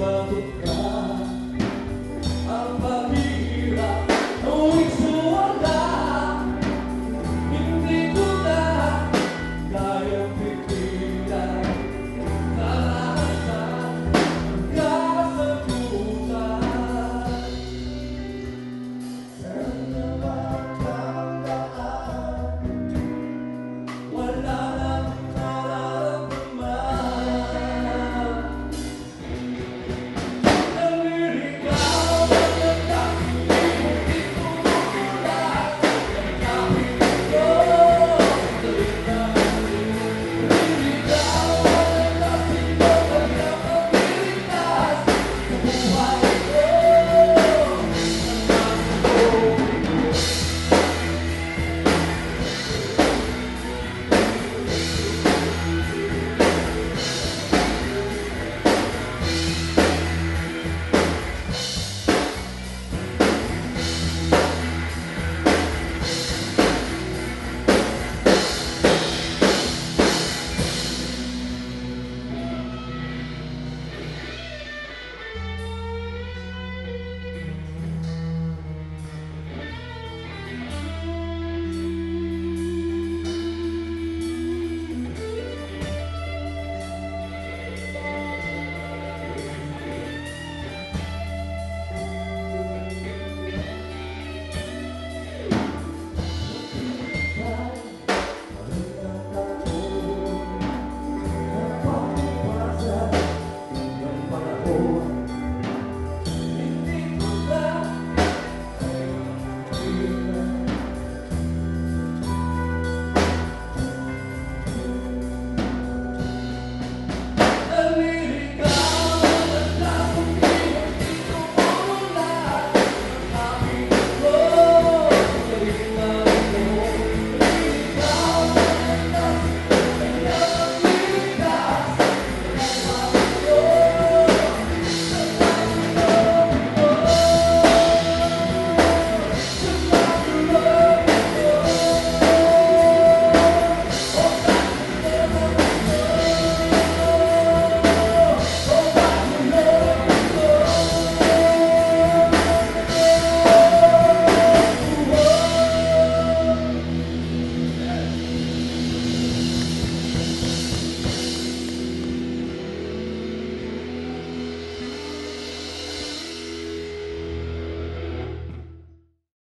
chamado Lord.